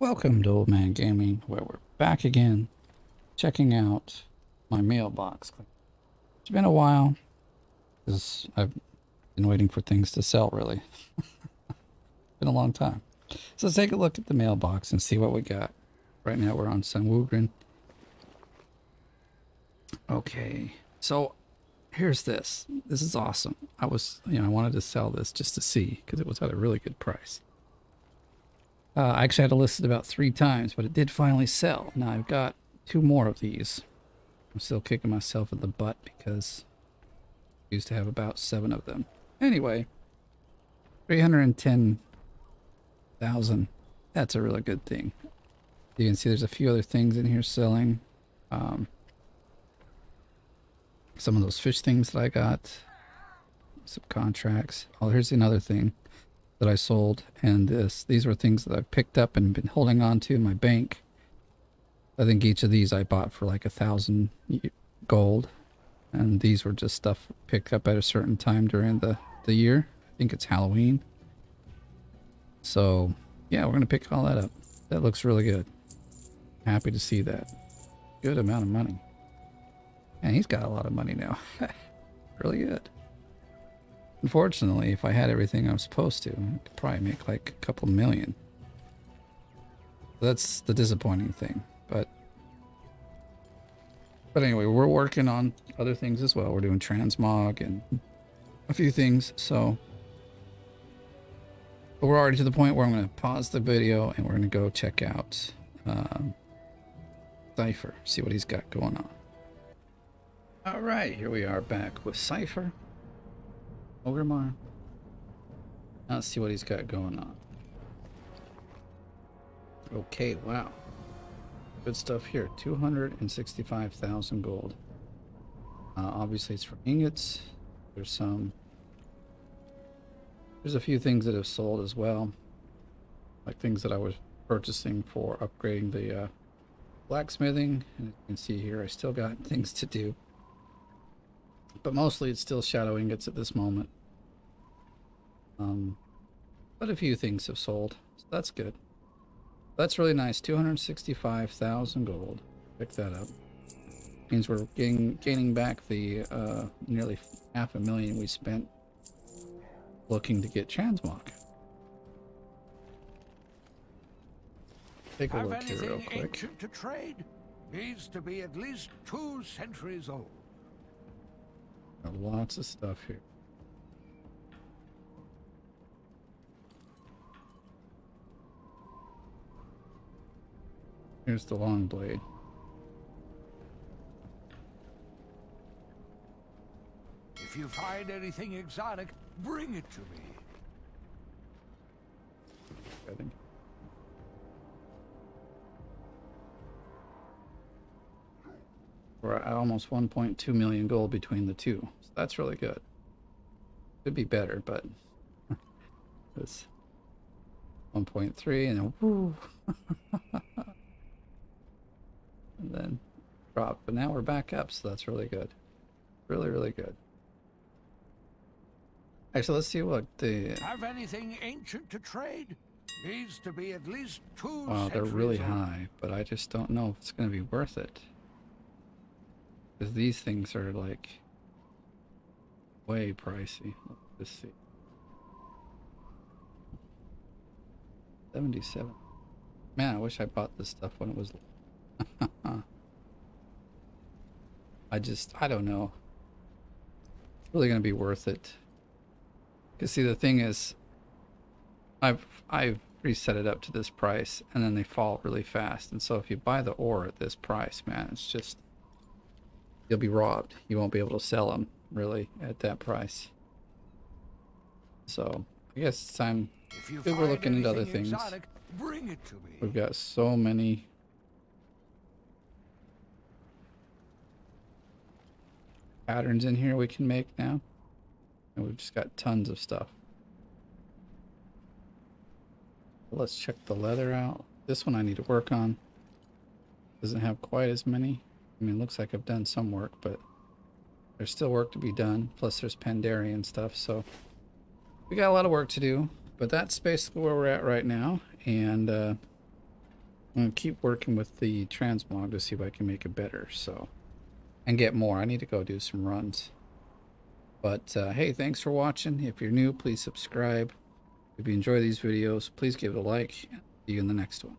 Welcome to Old Man Gaming, where we're back again, checking out my mailbox. It's been a while, because I've been waiting for things to sell, really. been a long time. So let's take a look at the mailbox and see what we got. Right now we're on Sunwugrin. Okay, so here's this. This is awesome. I was, you know, I wanted to sell this just to see, because it was at a really good price. Uh, I actually had to list it about three times, but it did finally sell. Now I've got two more of these. I'm still kicking myself in the butt because I used to have about seven of them. Anyway, 310,000. That's a really good thing. You can see there's a few other things in here selling. Um, some of those fish things that I got. Some contracts. Oh, here's another thing that I sold and this these were things that I've picked up and been holding on to in my bank. I think each of these I bought for like a thousand gold and these were just stuff picked up at a certain time during the, the year. I think it's Halloween. So yeah, we're gonna pick all that up. That looks really good. Happy to see that. Good amount of money. And he's got a lot of money now. really good. Unfortunately, if I had everything I was supposed to, I could probably make like a couple million. That's the disappointing thing, but... But anyway, we're working on other things as well. We're doing transmog and a few things, so... But we're already to the point where I'm going to pause the video and we're going to go check out um, Cypher, see what he's got going on. Alright, here we are back with Cypher. Orgrimmar. Let's see what he's got going on. Okay, wow. Good stuff here. 265,000 gold. Uh, obviously it's for ingots. There's some... There's a few things that have sold as well. Like things that I was purchasing for upgrading the uh, blacksmithing. And you can see here, I still got things to do. But mostly it's still shadow ingots at this moment. Um, but a few things have sold, so that's good. That's really nice. 265,000 gold. Pick that up. Means we're getting, gaining back the uh, nearly half a million we spent looking to get transmog. Take a Have look here real quick. to trade needs to be at least two centuries old. Got lots of stuff here. Here's the long blade. If you find anything exotic, bring it to me. I think. We're at almost 1.2 million gold between the two. So that's really good. Could be better, but it's 1.3 and then woo. and then drop. But now we're back up, so that's really good. Really, really good. Actually, let's see what the Have anything ancient to trade needs to be at least two Wow, they're really old. high, but I just don't know if it's going to be worth it. Because these things are like way pricey. Let's see. 77. Man, I wish I bought this stuff when it was. I just, I don't know. It's really going to be worth it. Because see, the thing is, I've I've reset it up to this price, and then they fall really fast. And so if you buy the ore at this price, man, it's just you'll be robbed. You won't be able to sell them really at that price. So I guess it's time. If you we're looking into other things. exotic, bring it to me. We've got so many. Patterns in here we can make now. And we've just got tons of stuff. Let's check the leather out. This one I need to work on. Doesn't have quite as many. I mean, looks like I've done some work, but there's still work to be done. Plus there's Pandarian stuff, so we got a lot of work to do. But that's basically where we're at right now. And uh, I'm gonna keep working with the transmog to see if I can make it better. So, and get more. I need to go do some runs. But uh, hey, thanks for watching. If you're new, please subscribe. If you enjoy these videos, please give it a like. See you in the next one.